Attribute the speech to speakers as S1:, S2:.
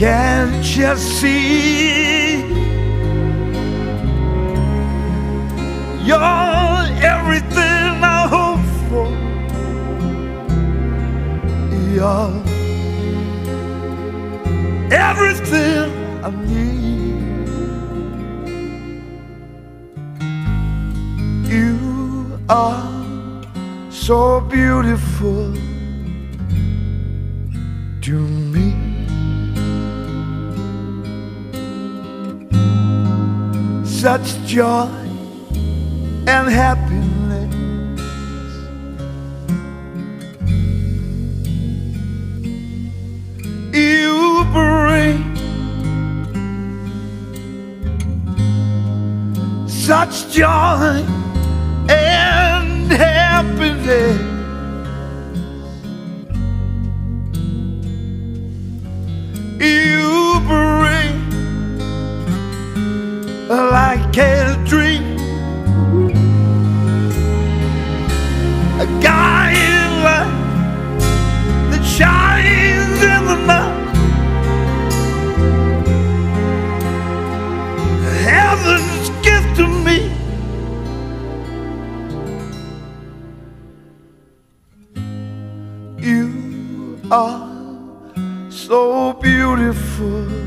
S1: can't you see? You're everything I hope for. You're everything I need. You are so beautiful to me. Such joy and happiness. You bring such joy like a dream, a guiding light that shines in the night. Heaven's gift to me. You are so beautiful.